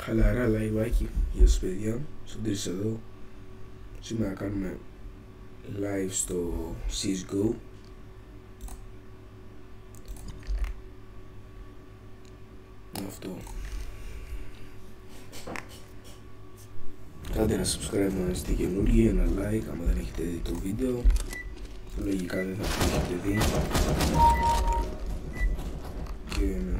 χαλαρά live-άκι για σας παιδιά, στον Τρεις εδώ. Σήμερα κάνουμε live στο CSGO. Αυτό. Κάντε ένα subscribe αν είστε καινούργιοι, ένα like άμα δεν έχετε δει το βίντεο. Λογικά δεν θα το έχετε δει. Και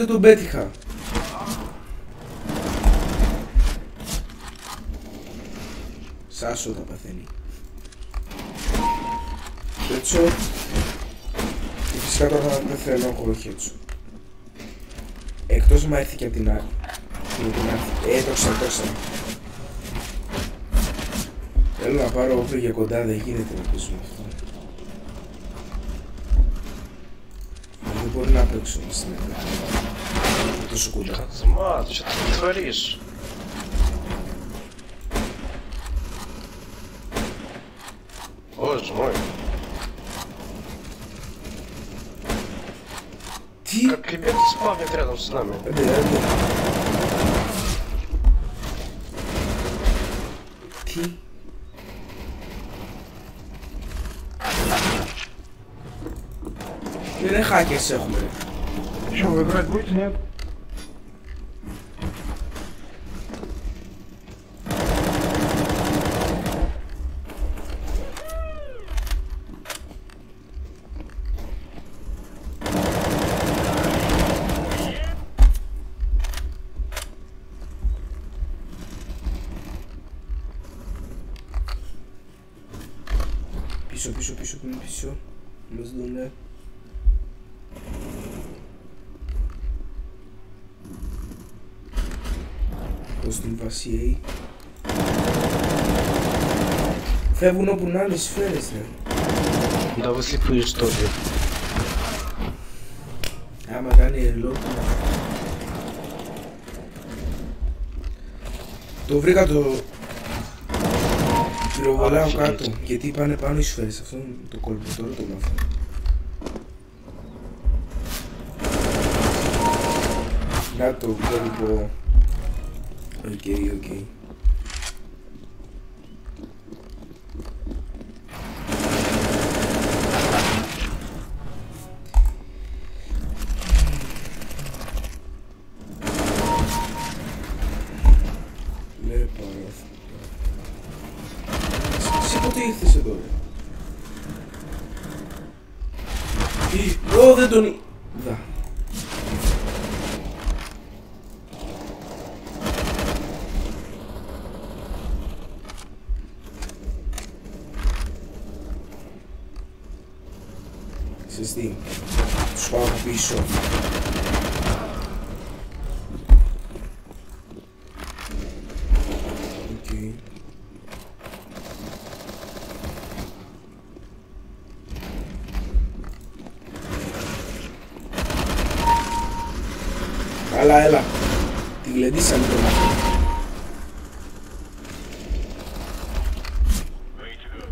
δεν τον πέτυχα. Σάσο θα παθαίνει. Headshot. Και φυσικά τώρα θα πεθαίνω εγώ headshot. Εκτός μα έρθει και από την άλλη. Και από την άλλη. Ε, το ξέρω, το ξέρω. Θέλω να πάρω όπλο για κοντά, δεν γίνεται να παίζουμε αυτό. Δεν μπορεί να παίξουμε στην Ελλάδα. до Жигуля. Казмат, что ты творишь? Боже мой. Ты... Как ребята спавнят рядом с нами. Реально. Ты... Ты на хаке все, блин. Что, выбрать будете, нет? Φεύγουν όπου να είναι οι σφαίρες, ναι. Να βάζει που είσαι τότε. Άμα κάνει reload. Το βρήκα το... Πυροβολάω κάτω, γιατί πάνε πάνω οι σφαίρες. Αυτό είναι το κόλπο, τώρα το μάθω. Να το κόλπο. Οκ, οκ. Ναι, πάρα. Εσύ πότε ήρθες εδώ, ρε. Τι, ω, δεν τον είδα. Ξέρεις τι, τους πάω από πίσω. Οκ. Καλά, έλα. Τη γλεντήσαμε τον αυτό. Ready to go.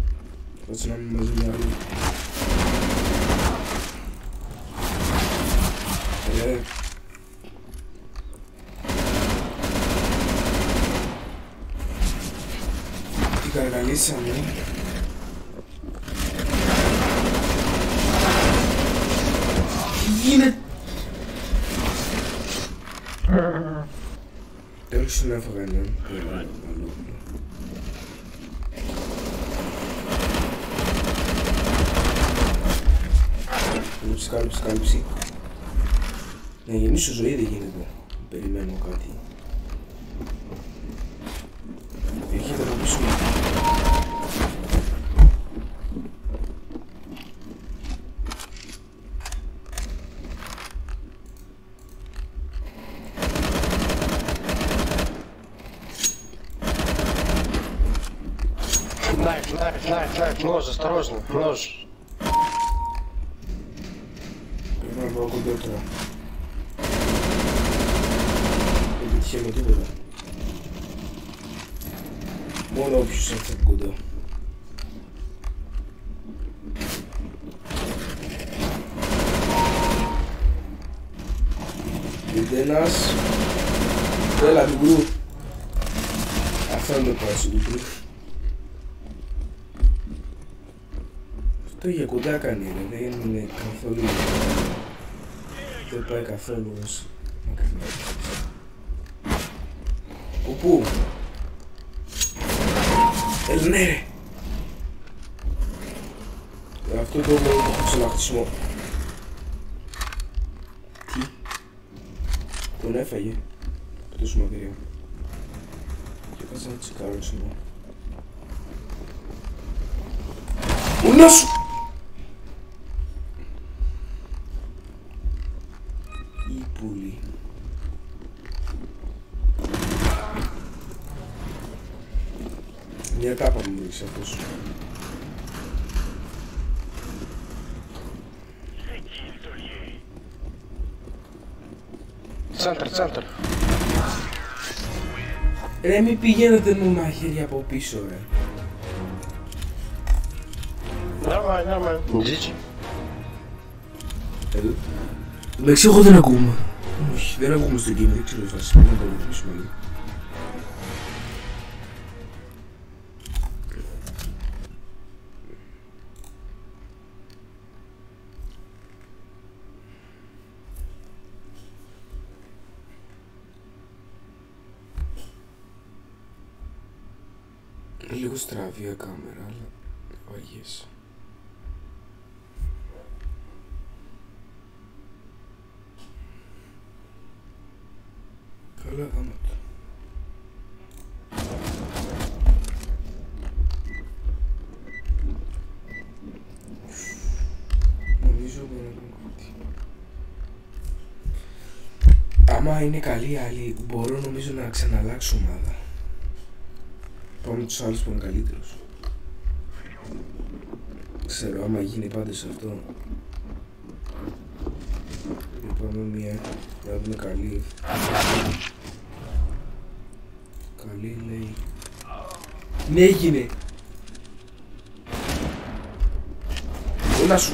Κάτσε να μην μαζί με άλλοι. Ε. Τι καργαλίσαμε. Τι γίνεται. Τέλος είναι έφαγα έναν. Αλλού. Κάλυψη, κάλυψη, κάλυψη. Να γεμίσω ζωή δεν γίνεται. Περιμένω κάτι. Ostrożnie, nóż. Wam go do tego. Widzicie mi długo. Wolał przyszedł w górę. Jedenaście. Tyle w górę. Το πράσινο ντουγκρού. Αυτό για κοντά κάνει, ρε. δεν είναι καθόλου. Δεν πάει καθόλου ως μακριά. Από πού; Έλα, ναι, ρε. Ε, Αυτό το έχω το ξαναχτισμό. Τι; Τον έφαγε. Από τόσο μακριά. Και κάτσε να τσεκάρω σήμερα. Ούλα σου! έχεις αυτούς. Τσάντερ, τσάντερ. Ρε μη πηγαίνετε μου μαχαίρια από πίσω ρε. Νάμα, νάμα. Τζίτζι. Ε, εντάξει, εγώ δεν ακούμε. Δεν ακούμε στο game, δεν ξέρω, θα σημαίνει να το. Λίγο στραβή η κάμερα, αλλά βαριέσαι. Καλά γάμα το. Νομίζω μπορώ να κάνω κάτι. Άμα είναι καλή άλλη, μπορώ νομίζω να ξαναλλάξω ομάδα. Πάμε τους άλλους που είναι καλύτερους. Ξέρω, άμα γίνει πάντα σε αυτό. Πάμε μια, να δούμε καλή. Καλή λέει. Ναι έγινε. Όλα σου.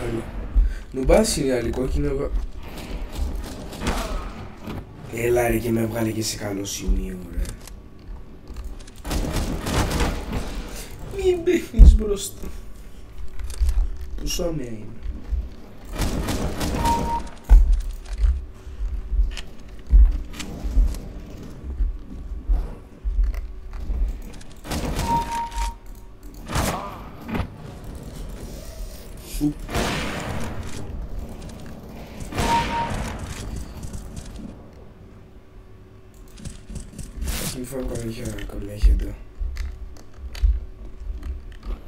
Καλό. Νουμπάς είναι άλλη κόκκινο. Εγώ- Έλα ρε και με βγάλε και σε καλό σημείο ρε. Μην μπαίνεις μπροστά. Πόσο άμεα είναι; Ας μην φάω καμιά, καμιά χέντα.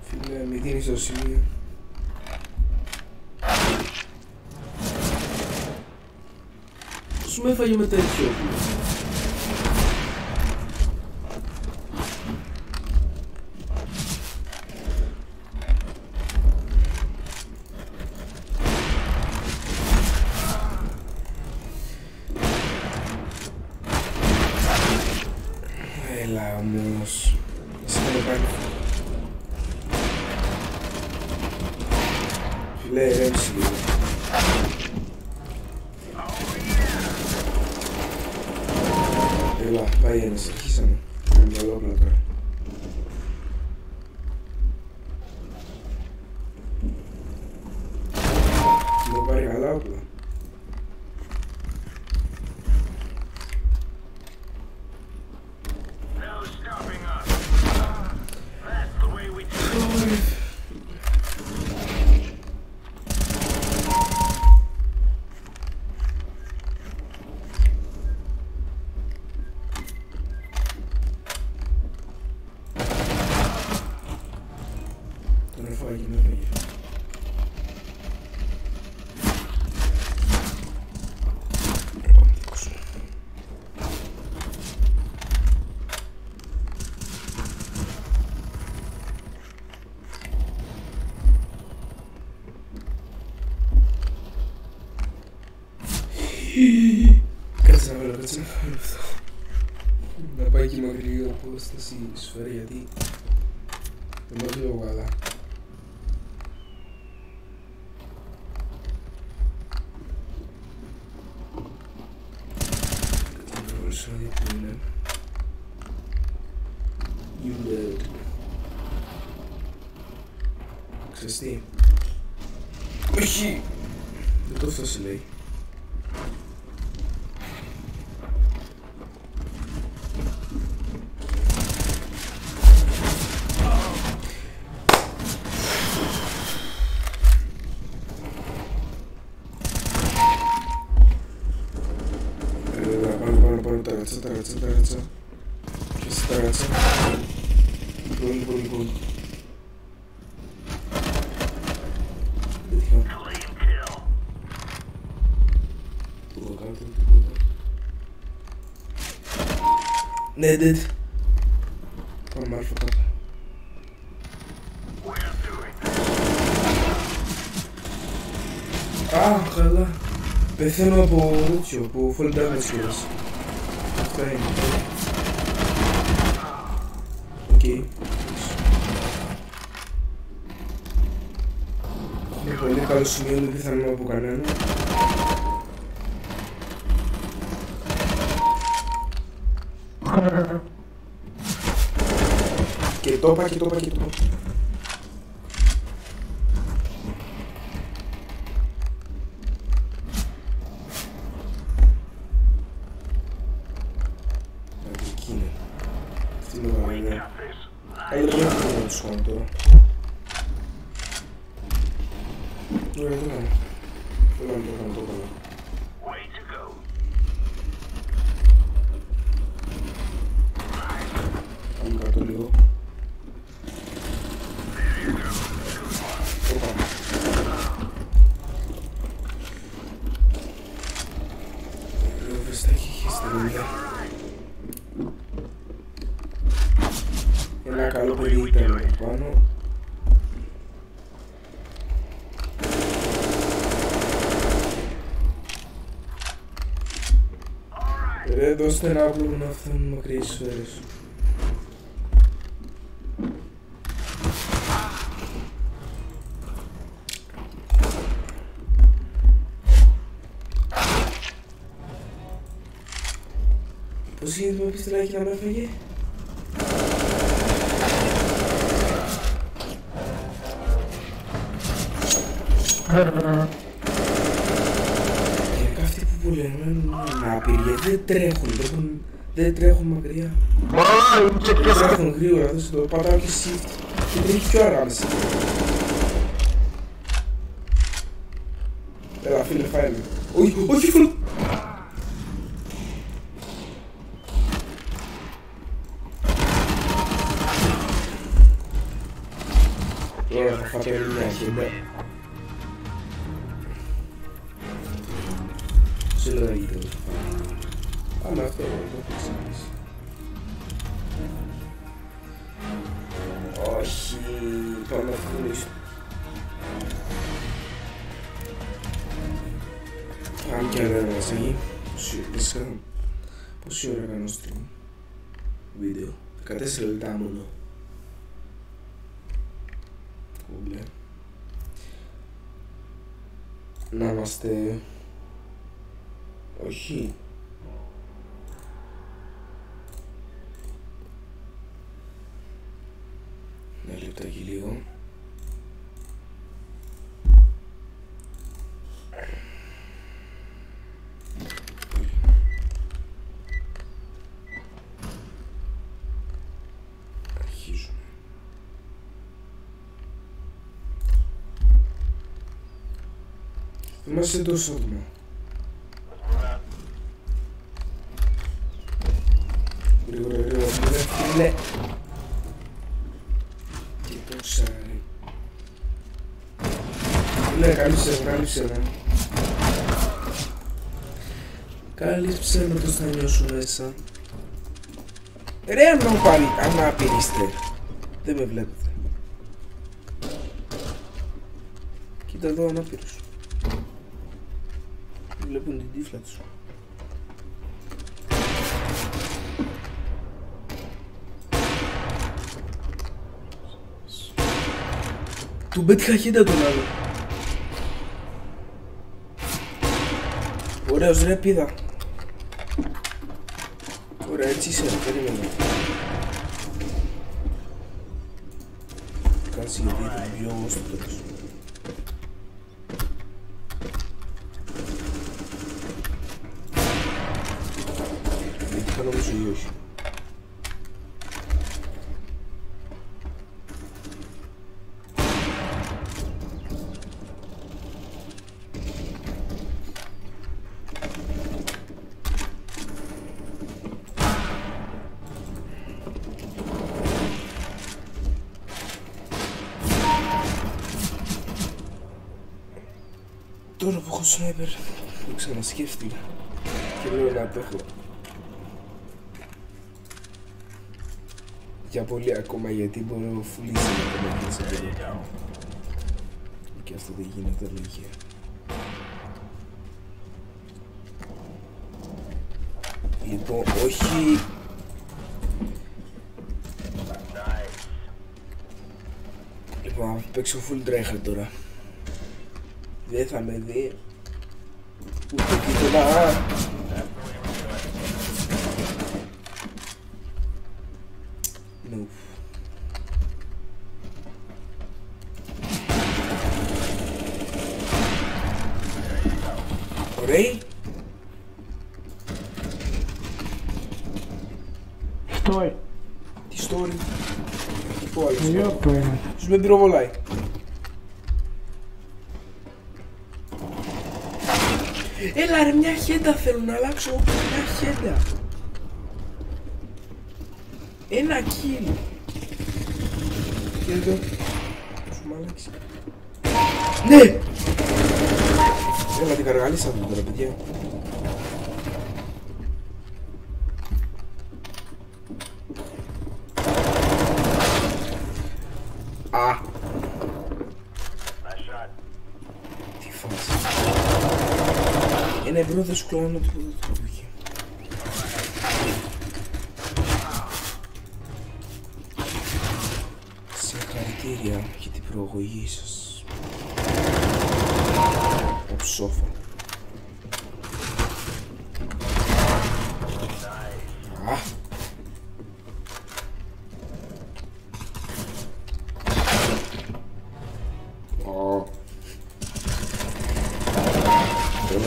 Φίλε, μη δίνεις το σημείο. Πώς με έφαγε με τέτοιο. Ξέρεις τι. Όχι! Δεν το φτάσει λέει. Έλα, πάνω, πάνω, πάνω, τα ρατσα, τα ρατσα, τα ρατσα. Πιάσε τα ρατσα. Λοιπόν, λοιπόν, λοιπόν. Δεν τυχαίο. Τίποτα κάτω, τίποτα. Ναι, dead. Πάμε άρθρο κάτω. Α, καλά. Πεθαίνω από τέτοιο, από full damage κιόλας. Αυτά Έχουμε πολύ καλό σημείο, δεν πιθανό από κανένα. Και το είπα και το είπα και το είπα. Δηλαδή, εκεί είναι. Αυτή είναι η βαρύδια. Άλλη δεν έχω να τους κάνω τώρα. Ωραία, το κάνω. Το κάνω, το κάνω, το κάνω. Way to go. Πάμε κάτω λίγο. Το πάμε. Λέω βεστάκι είχε στη δουλειά. Ένα καλό παιδί ήταν από πάνω. Ρε, δώστε ένα άπλο που να φτάνουν μακριές σφαίρες. Πώς γίνεται με πιστολάκι να με έφαγε; Και αυτοί που πολεμούν άπειροι, δεν τρέχουν, δεν έχουν- δεν τρέχουν μακριά. Δεν τρέχουν γρήγορα, δεν το πατάω και shift και τρέχει πιο αργά μέσα. Έλα φίλε, φάει με. Όχι, όχι φίλε. Μια χέντα. Σε λέω έγινε το Πάμε αυτό, το έχω ξαναίσει. Όχι, πάμε αυτό το λύσω. Αν και αν δεν μας έχει, πόση- πόση ώρα κάνω stream, βίντεο, 14 λεπτά μόνο. Κούμπλε. Να είμαστε... Όχι. Ένα λεπτάκι λίγο. Αρχίζουμε. Είμαστε τόσο άτομα. Γρήγορα, γρήγορα, φίλε, φίλε. Τι το ψάρι. Φίλε, κάλυψε με, κάλυψε με. Κάλυψε με το θα νιώσω μέσα. Ρε αν πάλι, ανάπηροι είστε. Δεν με βλέπετε. Κοίτα εδώ ανάπηρος. Βλέπουν την τύφλα τους. Του πέτυχα χέντα τον άλλο. Ωραίος ρε πίδα. Ωραία έτσι είσαι ρε, περίμενε. Κάτσε γιατί ήταν πιο στο τέλος. Δεν νομίζω ή όχι. Τώρα που έχω σνάιπερ, το ξανασκέφτηκα και λέω να απέχω. Για πολύ ακόμα γιατί μπορώ φουλήσει ακόμα και σε αυτό. Και αυτό δεν γίνεται λογία. Λοιπόν, όχι... Λοιπόν, θα παίξω full tryhard τώρα. Δεν θα με δει. Ούτε τίποτα. Τους με πυροβολάει. Έλα ρε μια χέντα θέλω να αλλάξω μια χέντα. Ένα kill. Και εδώ. Σου μαλάξει. Ναι! Έλα την καργαλίσαμε τώρα παιδιά. Ένα ευρώ δεν σου κλώνω τίποτα το είχε. Συγχαρητήρια για την προαγωγή σας.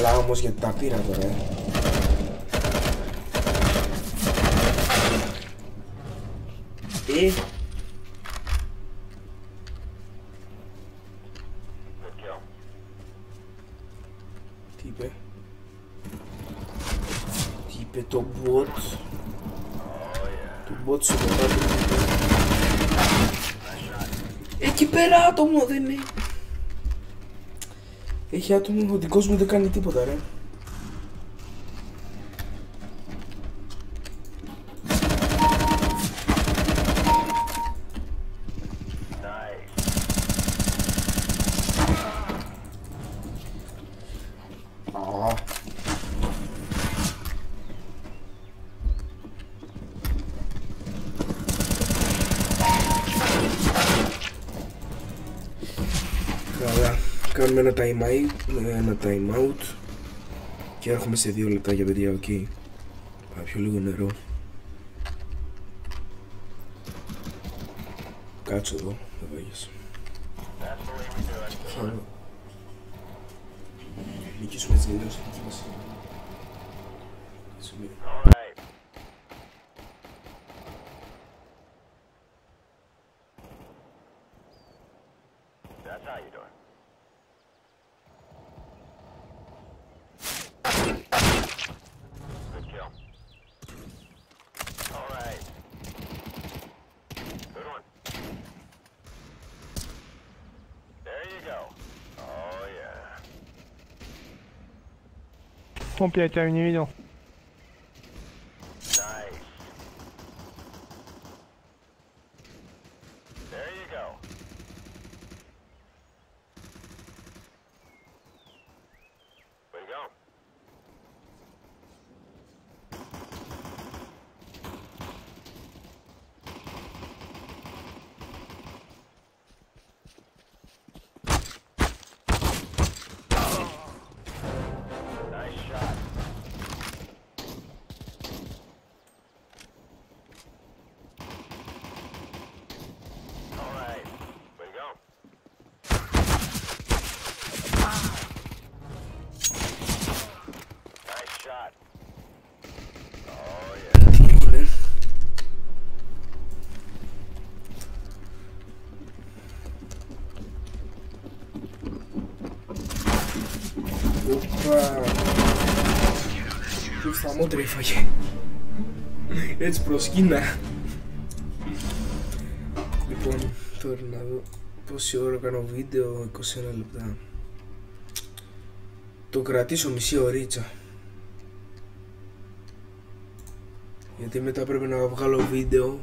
Έλα όμως γιατί τα πήρα τώρα. ε. Ε, Good kill. τι είπε; Τι είπε το bot; Το bot στο κομμάτι. Εκεί πέρα άτομο δεν είναι. Έχει άτομο, ο δικός μου δεν κάνει τίποτα ρε. Time out, ένα time out και έρχομαι σε δύο λεπτά για παιδιά, οκ. Πάω πιω λίγο νερό. Κάτσω εδώ, δεν βάγεις. That's the way we do it. Θα νικήσουμε τις γελιές εκεί μας. Κάτσουμε. All right. That's how you do it. trompe, il a été annulé Τι φθαμότρια έφαγε. Έτσι προσκύνα. Λοιπόν, τώρα να δω πόση ώρα κάνω βίντεο, 21 λεπτά. Το κρατήσω μισή ωρίτσα. Γιατί μετά πρέπει να βγάλω βίντεο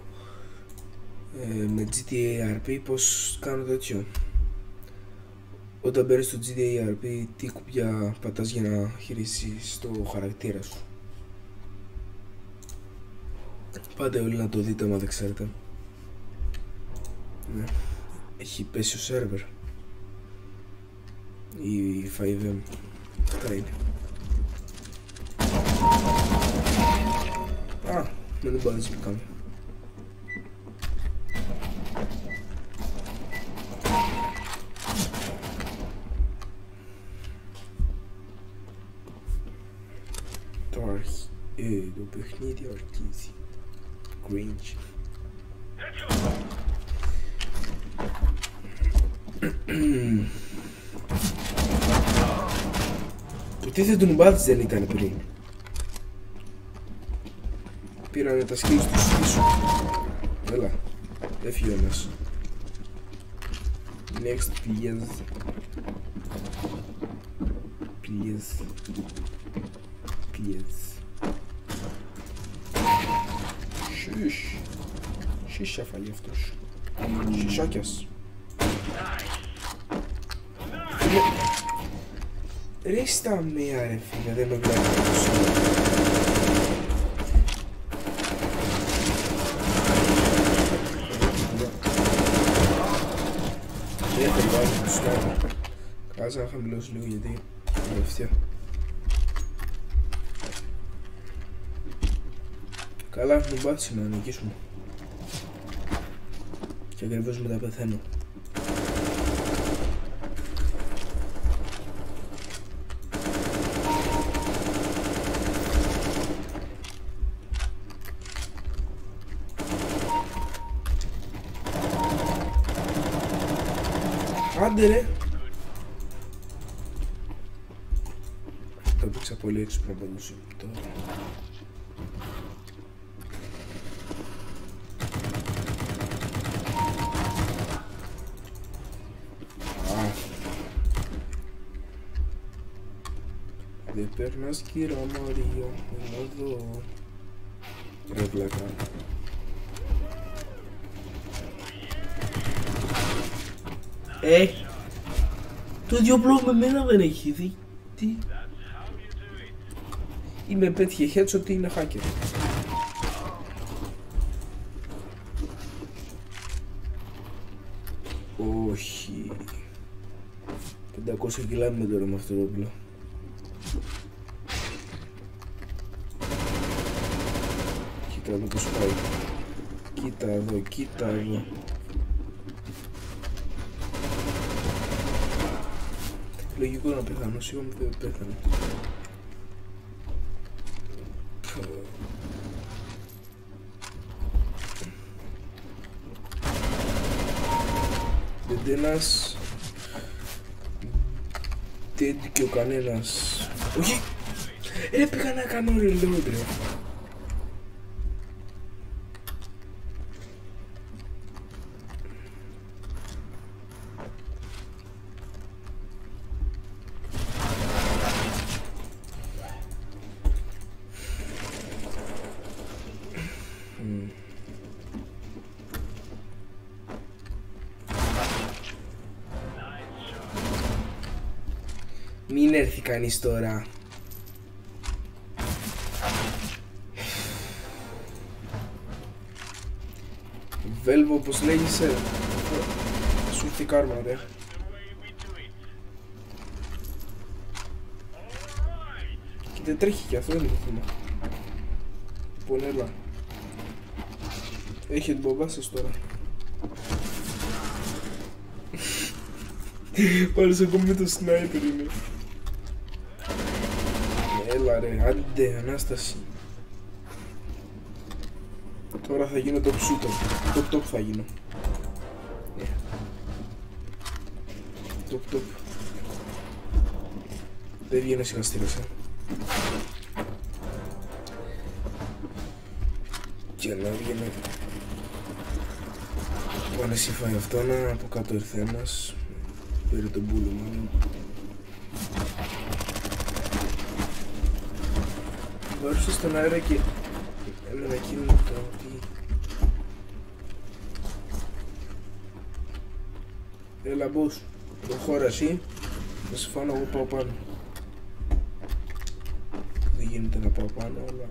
ε, με GTA RP πως κάνω τέτοιο. Όταν μπαίνεις στο GTA RP τι κουμπιά πατάς για να χειρίσεις το χαρακτήρα σου. Πάτε όλοι να το δείτε άμα δεν ξέρετε. Ναι. Έχει πέσει ο σερβερ. Η 5M. Αυτά είναι. Α, με δεν μπορεί να κάνω. Το αρχι... Ε, το παιχνίδι αρχίζει. Cringe. Το τι του Νουμπάτς δεν ήταν πριν. Πήρανε τα skills τους πίσω. Έλα, έφυγε ο ένας. Next, please. Please. Please. Şiş. Şiş şafali αυτός. Şişάκιας. Φίλε, Ρε στα μία ρε φίλε, δεν με βλέπεις τόσο. Καλά, μου πάτησε να νικήσουμε. Και ακριβώς μετά πεθαίνω. Άντε ρε. Το έπαιξα πολύ έξυπνα πάντως τώρα. Α. Δεν περνάς κύρα Μαρία, έλα εδώ. Ρε βλάκα. Ε, το ίδιο πρόβλημα με μένα δεν έχει δει. Τι. Είμαι πέτυχε headshot ότι είναι hacker. Όχι. 500 κιλά με τώρα με αυτό το όπλο. Εδώ πως πάει. Κοίτα εδώ, κοίτα εδώ. Λογικό να πεθάνω, σίγουρα δεν πέθανε. Δεν ένας δεν και ο κανένας όχι ρε πήγα να κάνω reload ρε Μην έρθει κανείς τώρα; Βέλβο, πως λέγεσαι. Σου έρθει κάρμα, ρε. Και δεν τρέχει κι αυτό, είναι το θέμα. Λοιπόν, έλα. Έχει την μπομπά σας τώρα. Πάλι ακόμα με το σνάιπερ είναι. Έλα ρε, άντε, Ανάσταση. Τώρα θα γίνω top shooter. Top top θα γίνω. Top top. Δεν βγαίνει σιγαστήρας, ε. Και να βγαίνει... Ο Ανεσί φάει αυτόν, από κάτω ήρθε ένας. Πήρε τον πούλο μάλλον. Βάρουσα στον αέρα και έμενα εκείνο το ότι... Έλα μπούς, προχώρα εσύ, θα σε φάνω εγώ πάω πάνω. Δεν γίνεται να πάω πάνω, αλλά...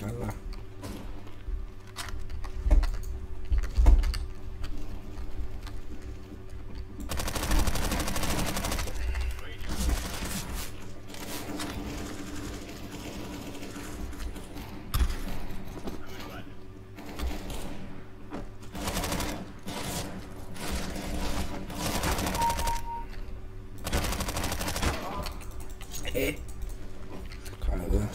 Καλά. Ε. Καλά.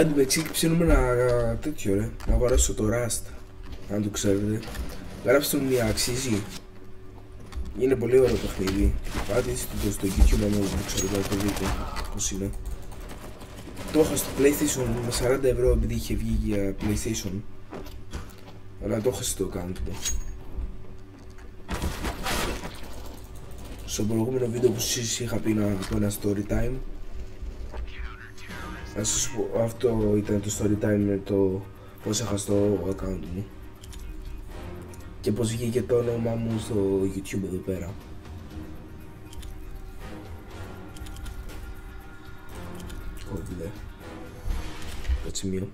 Αν τω μεταξύ ψήνουμε ένα τέτοιο ρε, να αγοράσω το Rust, αν το ξέρετε. Γράψτε μου μια αξίζει. Είναι πολύ ωραίο το παιχνίδι. Πάτε στο, στο YouTube αν δεν ξέρετε να το δείτε πώς είναι. Το είχα στο PlayStation με 40 ευρώ επειδή είχε βγει για PlayStation. Αλλά το είχα στο account μου. Στο προηγούμενο βίντεο που σας είχα πει να πω ένα story time να σας πω, αυτό ήταν το story time με το πώς είχα στο account μου. Και πώς βγήκε το όνομά μου στο YouTube εδώ πέρα. Όχι δε. Το σημείο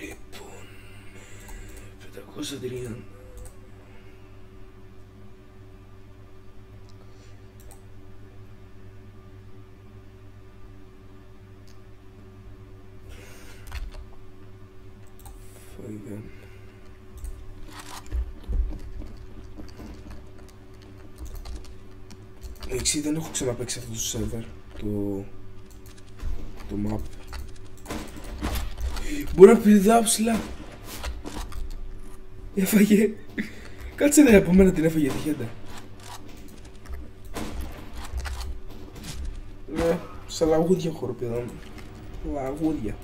Λοιπόν 503 Φάγε. Εντάξει, δεν έχω ξαναπαίξει αυτό το server, το... το map. Μπορώ να πηδάω ψηλά. Έφαγε. Κάτσε ρε, από μένα την έφαγε τυχαίντα. Ναι, σαν λαγούδια χοροπηδάμε. Λαγούδια.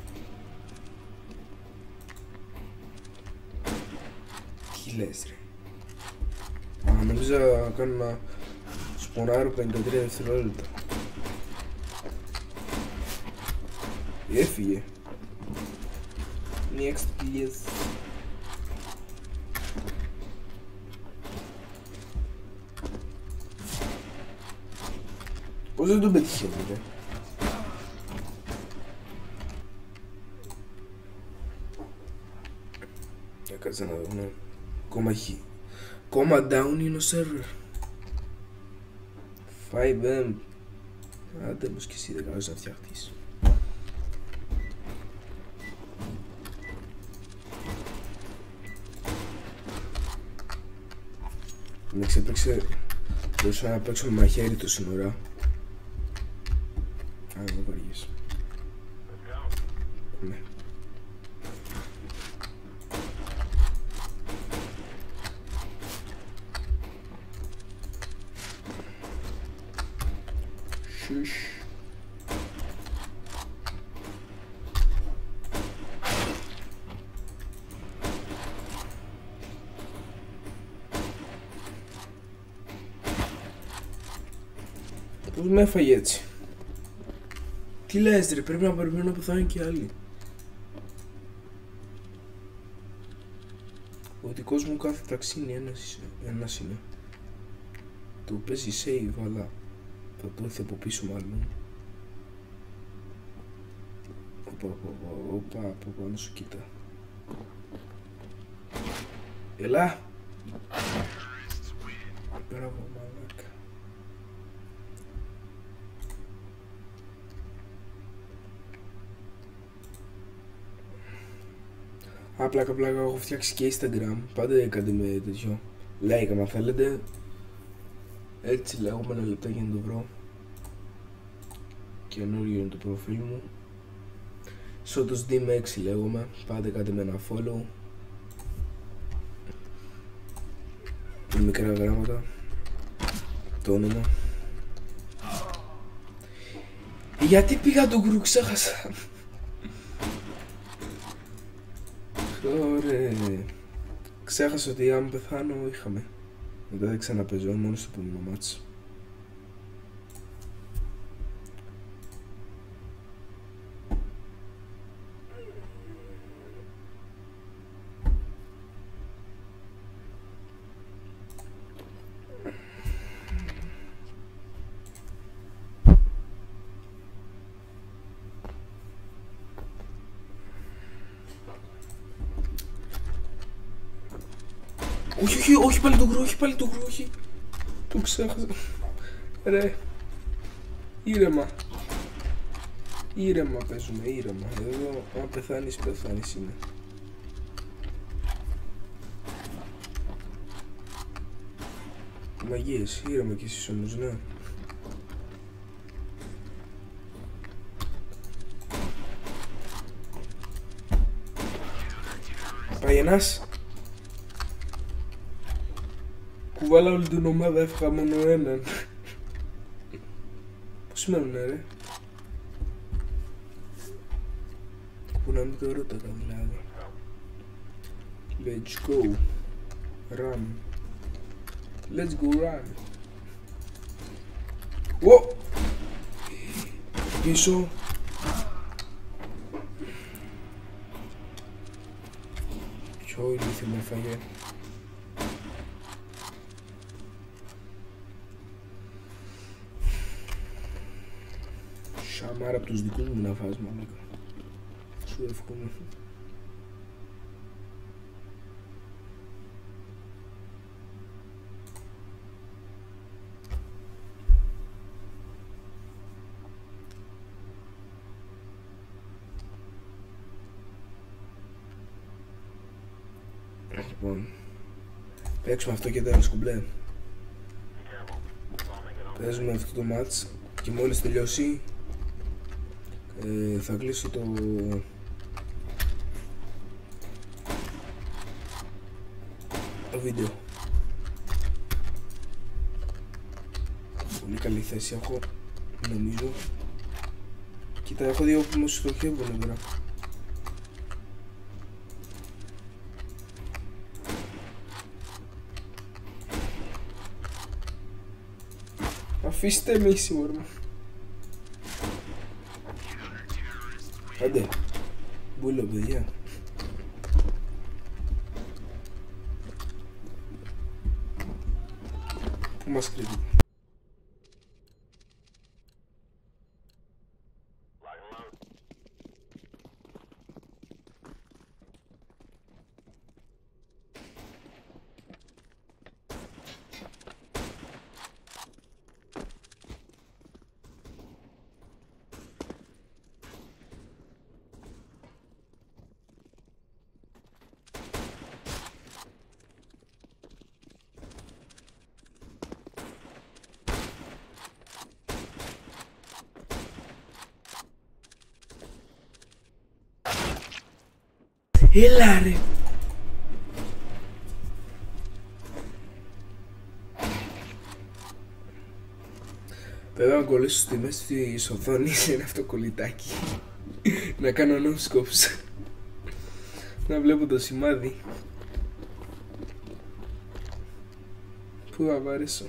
Τι λες ρε. Α, νόμιζα να κάνω ένα σπονάρω 53 δευτερόλεπτα. Έφυγε. Next please. Πώς δεν τον πετυχαίνει ρε; Για κάτσε να δω, ναι. Κόμμα έχει. Κόμμα down είναι ο server. 5M. Άντε όμως και εσύ δεν κάνεις να φτιαχτείς. Με ξέπαιξε. Μπορούσα να παίξω με μαχαίρι το σύνορα. Α, δεν βαριέσαι. Ναι. Έφαγε έτσι. Τι λες ρε, πρέπει να περιμένω να πεθάνουν και άλλοι. Ο δικός μου κάθε ταξίνι ένας, ένας είναι. Το παίζει save, αλλά θα το έρθει από πίσω μάλλον. Οπα, οπα, οπα, από πάνω σου κοίτα. Έλα! Μπράβο, μαλάκα. Α, πλάκα, πλάκα, έχω φτιάξει και Instagram. Πάντε κάντε με τέτοιο. Like άμα θέλετε. Έτσι λέγομαι ένα λεπτά για να το βρω. Καινούριο είναι το προφίλ μου. Σότος DM6 λέγομαι. Πάτε κάντε με ένα follow. Με μικρά γράμματα. Το όνομα. Γιατί πήγα τον γκρου, ξέχασα. Ωραία. Ξέχασα ότι άμα πεθάνω είχαμε. Μετά δεν ξαναπέζω, μόνο στο επόμενο μάτσο. Όχι, όχι, όχι πάλι το γκρου, όχι πάλι το γκρου, όχι. Το ξέχασα. Ρε. Ήρεμα. Ήρεμα παίζουμε, ήρεμα. Εδώ, αν πεθάνεις, πεθάνεις είναι. Μαγείες, ήρεμα κι εσείς όμως, ναι. Πάει ένας. Κουβάλα όλη την ομάδα, έφυγα μόνο έναν. Πώς μένουνε ρε. Που να μην το ρώταγα δηλαδή. Let's go. Run. Let's go run. Ω! Πίσω. Ποιο ηλίθιο με έφαγε. Σαμάρα από τους δικούς μου να φας μαλάκα. Σου εύχομαι. Λοιπόν, παίξουμε αυτό και τέλος κουμπλέ. Παίζουμε αυτό το μάτς και μόλις τελειώσει ε, θα κλείσω το το βίντεο. Πολύ καλή θέση έχω νομίζω. Κοίτα έχω δύο που μου στοχεύουν τώρα αφήστε με ήσυχο ρε Άντε. Μπούλο, παιδιά. Πού μας κρύβει. Έλα ρε. Βέβαια να κολλήσω στη μέση της οθόνης είναι αυτό κολλητάκι. να κάνω no-scopes. να βλέπω το σημάδι. Πού θα βαρέσω.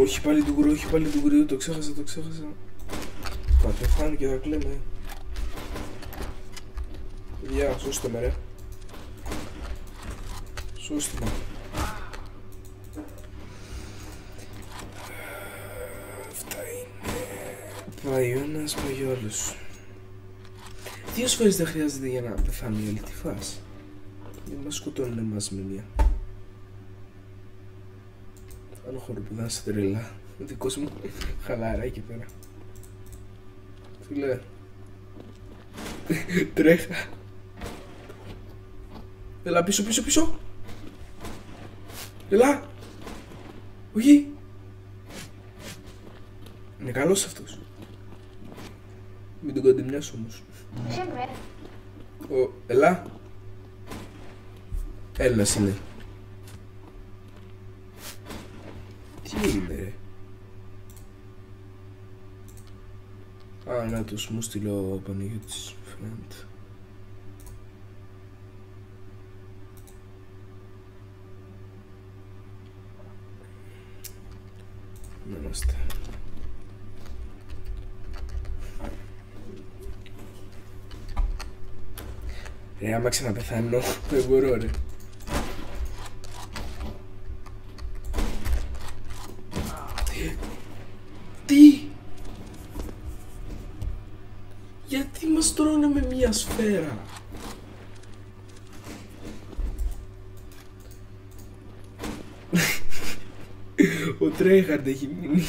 Όχι πάλι του γκρου, όχι πάλι του γκρου, το ξέχασα, το ξέχασα. Θα πεθάνω και θα κλαίμε. Γεια, σώστε με ρε. Σώστε με. Αυτά είναι... Πάει ο ένας, πάει ο άλλος. Δύο σφαίρες δεν χρειάζεται για να πεθάνει όλη τη φάση. Δεν μας σκοτώνουν εμάς με μία. Άλλο χώρο που δεν σε τρελά. Ο δικός μου χαλαρά εκεί πέρα. Φίλε. Τρέχα. Έλα πίσω, πίσω, πίσω. Έλα. Όχι. Είναι καλός αυτός. Μην τον κοντεμιάσω όμως. Ο, έλα. Έλληνας είναι. Τι έγινε ρε. Α, να τους μου στείλω ο Παναγιώτης friend. Να είμαστε. Ρε, άμα ξαναπεθάνω, δεν μπορώ ρε. Τι! Γιατί μας τρώνε με μία σφαίρα. Ο Τρέχαρντ έχει μείνει.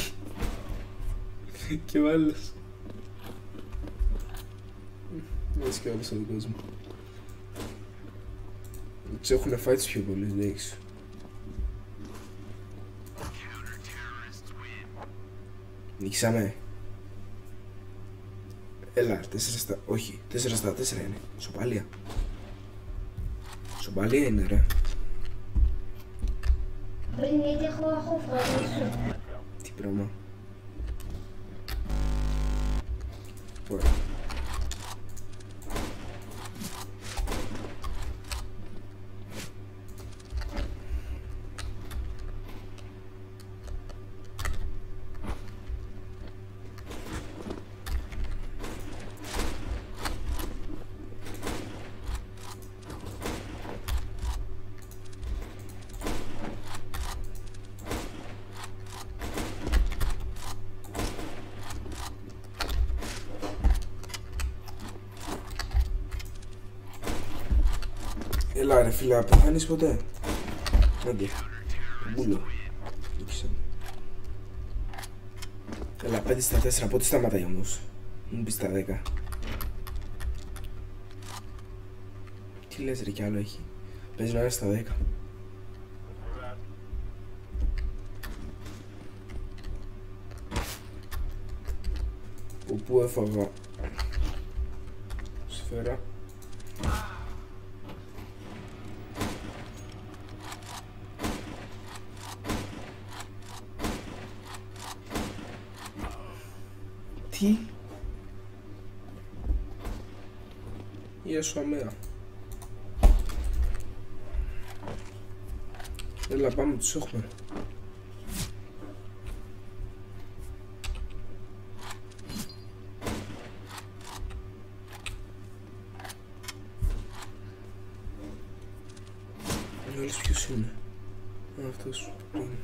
Και ο άλλος. Μες και άλλος ο δικός μου. Τους έχουν φάει τους πιο πολλούς, δεν έχεις. Νίξαμε. Έλα, 4 στα. Όχι, 4 στα 4 είναι. Σοπαλία. Σοπαλία είναι, ρε. Πριν έχω, έχω. Έλα ρε φίλε, πεθάνεις ποτέ; Άντε. Μπούλο. Νίκησα. Έλα, 5 στα 4, πότε σταματάει όμως; Μου πεις τα 10. Τι λες ρε, κι άλλο έχει; Παίζει να είναι στα 10. Όπου έφαγα Γεια σου αμέα. Έλα πάμε τους έχουμε. Ο άλλος ποιος είναι; Α, αυτός. Είναι.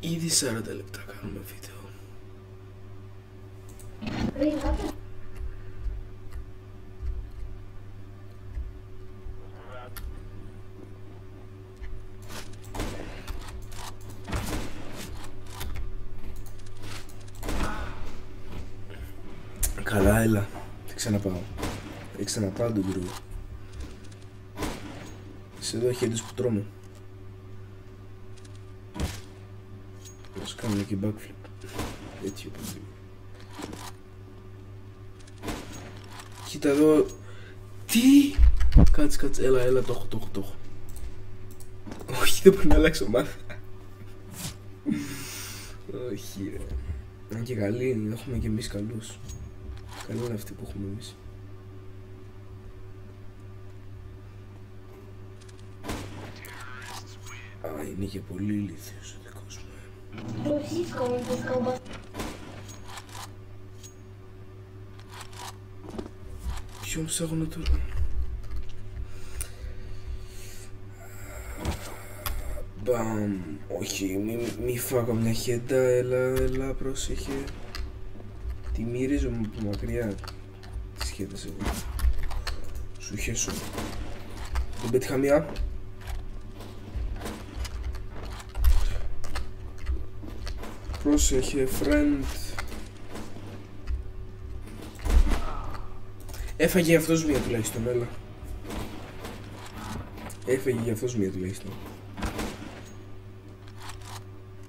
Ήδη 40 λεπτά κάνουμε βίντεο. Καλά, έλα. Δεν ξαναπάω. Δεν ξαναπάω τον κρύο. Είσαι εδώ χέρις που τρώμε. Και backflip. Έτσι όπως είναι. Κοίτα εδώ. Τι! Κάτσε, κάτσε. Έλα, έλα, το έχω, το έχω, το έχω. Όχι, δεν μπορεί να αλλάξω μάθημα. Όχι, ρε. Είναι και καλή είναι, έχουμε και εμείς καλούς. Καλή είναι αυτή που έχουμε εμείς. είναι και πολύ ηλίθιος ο δικός μου. Сосиска, он без колбасы. Ποιον ψάχνω τώρα. Μπαμ, όχι, μη, μη φάω καμιά χέντα, έλα, έλα, πρόσεχε. Τη μυρίζομαι από μακριά, τις χέντες εγώ. Σου χέσω. Δεν πέτυχα μία. Πρόσεχε, friend. Έφαγε αυτός μία τουλάχιστον, έλα. Έφαγε για αυτός μία τουλάχιστον.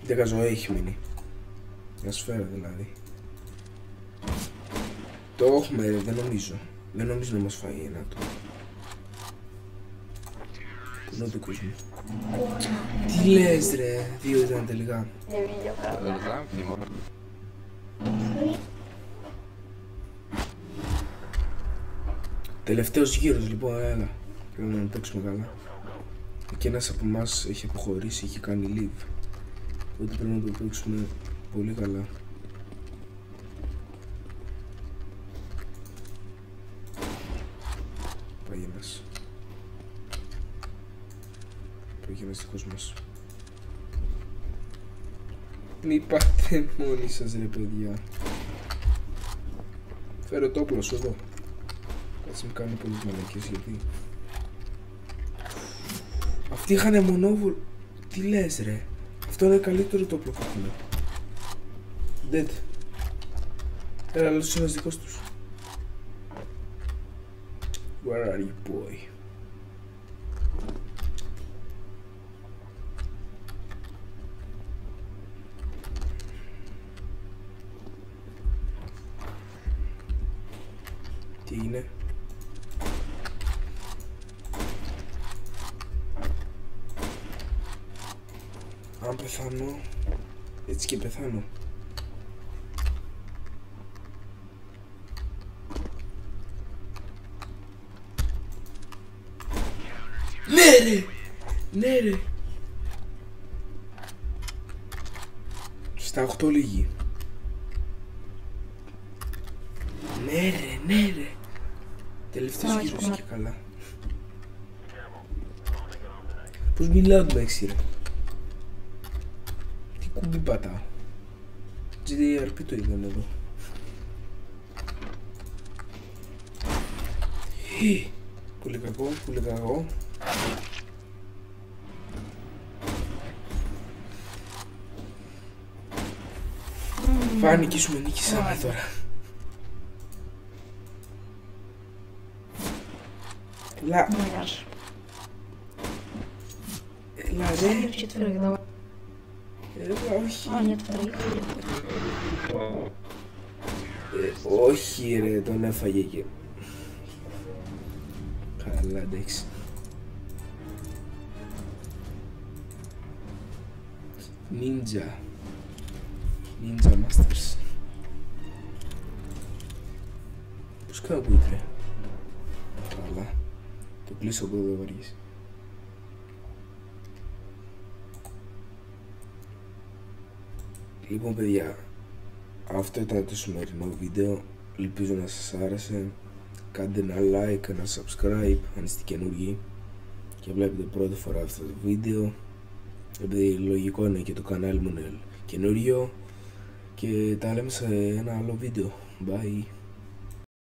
Δέκα ζωή έχει μείνει. Μια σφαίρα δηλαδή. Το έχουμε ρε, δεν νομίζω. Δεν νομίζω να μας φάει ένα το. Πού είναι ο δικός μου. Τι λες ρε, δύο ήταν τελικά. Τελευταίος γύρος λοιπόν, έλα. Πρέπει να το παίξουμε καλά. Και ένας από εμάς έχει αποχωρήσει, έχει κάνει leave. Οπότε πρέπει να το παίξουμε πολύ καλά. Πάει ένας δικός μας. Μη πάτε μόνοι σας ρε παιδιά. Φέρω το όπλο σου εδώ. Κάτσε με κάνω πολλές μαλακές γιατί. Αυτοί είχανε μονόβολο. Τι λες ρε; Αυτό είναι καλύτερο το όπλο που έχουμε. Dead. Έλα, άλλος ένας δικός τους. Where are you, boy? Πεθάνω. Ναι ρε! Ναι ρε! Στα 8 λίγοι. Ναι ρε, ναι ρε. Τελευταίος γύρος και καλά. Πώς μιλάω το έξι ρε. Τι κουμπί πατάω. GDRP το ίδιο εδώ. Πολύ κακό, πολύ κακό. Πάμε να νικήσουμε, τώρα. Έλα. Έλα. Όχι. Α, για το ε, όχι ρε, τον έφαγε και... Καλά, εντάξει. Ninja. Ninja Masters. Πώς κάνω κουίτρε. Καλά. Το κλείσω που δεν βαριέσαι. Λοιπόν παιδιά, αυτό ήταν το σημερινό βίντεο. Ελπίζω να σας άρεσε. Κάντε ένα like, ένα subscribe αν είστε καινούργοι και βλέπετε πρώτη φορά αυτό το βίντεο. Επειδή λογικό είναι και το κανάλι μου είναι καινούριο και τα λέμε σε ένα άλλο βίντεο. Bye.